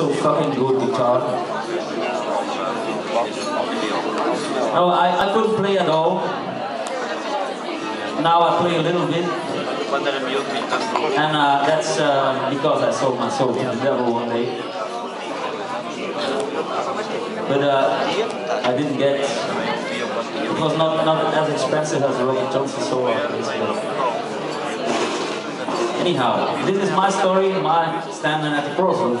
so fucking good guitar. No, I, I couldn't play at all. Now I play a little bit. And uh, that's uh, because I sold my soul to the devil one day. But uh, I didn't get... It was not, not as expensive as Robert Johnson's solo. Anyhow, this is my story, my standing at the crossroads.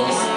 Thank you.